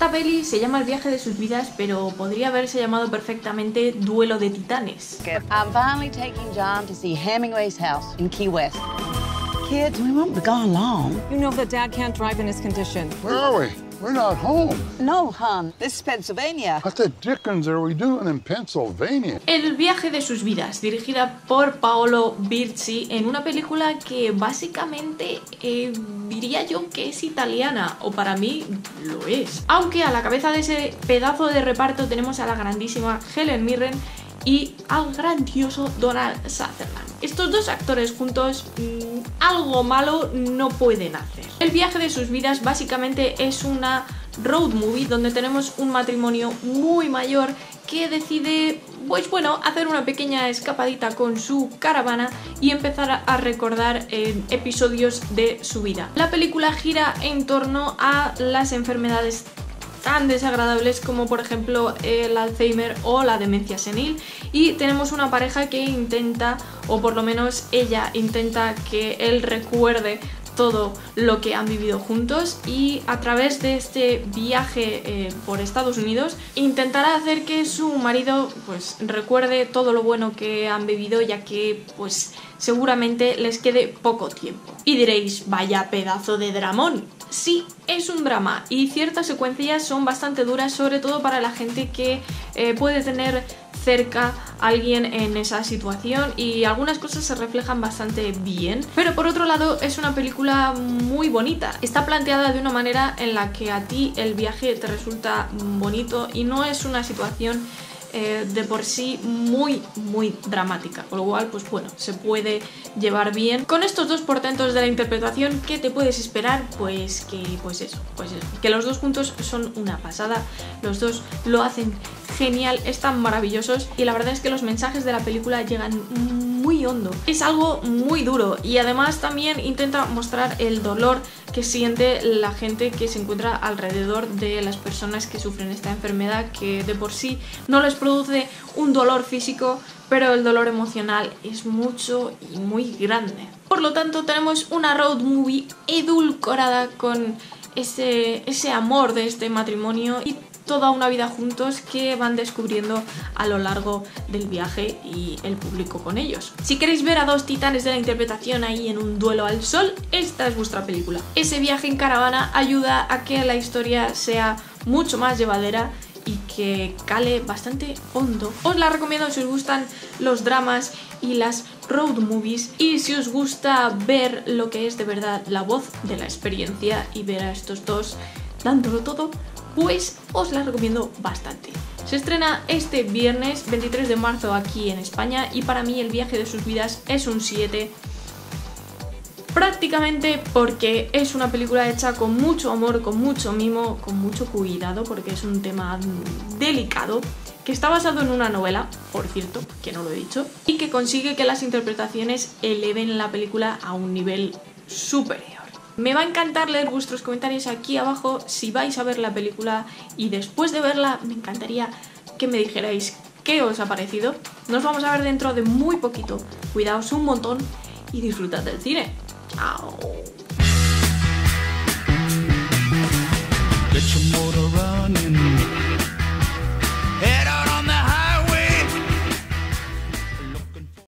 Esta peli se llama El viaje de sus vidas, pero podría haberse llamado perfectamente Duelo de Titanes. I'm finally taking John to see Hemingway's house in Key West. Kids, we won't be gone long. You know that Dad can't drive in his condition. Where are we? We're not home. No, hon. This is Pennsylvania. What the dickens are we doing in Pennsylvania? El viaje de sus vidas, dirigida por Paolo Birci, en una película que básicamente eh, diría yo que es italiana, o para mí lo es. Aunque a la cabeza de ese pedazo de reparto tenemos a la grandísima Helen Mirren y al grandioso Donald Sutherland. Estos dos actores juntos mmm, algo malo no pueden hacer. El viaje de sus vidas básicamente es una road movie donde tenemos un matrimonio muy mayor que decide, pues bueno, hacer una pequeña escapadita con su caravana y empezar a recordar eh, episodios de su vida. La película gira en torno a las enfermedades tan desagradables como por ejemplo el Alzheimer o la demencia senil. Y tenemos una pareja que intenta o por lo menos ella intenta que él recuerde todo lo que han vivido juntos y a través de este viaje eh, por Estados Unidos intentará hacer que su marido pues recuerde todo lo bueno que han vivido ya que pues seguramente les quede poco tiempo. Y diréis, vaya pedazo de dramón. Sí, es un drama y ciertas secuencias son bastante duras, sobre todo para la gente que eh, puede tener cerca alguien en esa situación y algunas cosas se reflejan bastante bien. Pero por otro lado es una película muy bonita. Está planteada de una manera en la que a ti el viaje te resulta bonito y no es una situación eh, de por sí muy muy dramática. Con lo cual pues bueno se puede llevar bien. Con estos dos portentos de la interpretación ¿qué te puedes esperar? pues que pues eso pues que los dos juntos son una pasada. Los dos lo hacen genial están maravillosos. Y la verdad es que los mensajes de la película llegan muy hondo es algo muy duro y además también intenta mostrar el dolor que siente la gente que se encuentra alrededor de las personas que sufren esta enfermedad que de por sí no les produce un dolor físico pero el dolor emocional es mucho y muy grande. Por lo tanto tenemos una road movie edulcorada con ese, ese amor de este matrimonio y toda una vida juntos que van descubriendo a lo largo del viaje y el público con ellos. Si queréis ver a dos titanes de la interpretación ahí en un duelo al sol, esta es vuestra película. Ese viaje en caravana ayuda a que la historia sea mucho más llevadera y que cale bastante hondo. Os la recomiendo si os gustan los dramas y las road movies y si os gusta ver lo que es de verdad la voz de la experiencia y ver a estos dos dándolo todo, pues os la recomiendo bastante. Se estrena este viernes 23 de marzo aquí en España y para mí el viaje de sus vidas es un 7 prácticamente porque es una película hecha con mucho amor, con mucho mimo, con mucho cuidado porque es un tema delicado que está basado en una novela, por cierto, que no lo he dicho, y que consigue que las interpretaciones eleven la película a un nivel superior. Me va a encantar leer vuestros comentarios aquí abajo si vais a ver la película y después de verla me encantaría que me dijerais qué os ha parecido. Nos vamos a ver dentro de muy poquito. Cuidaos un montón y disfrutad del cine. Chao.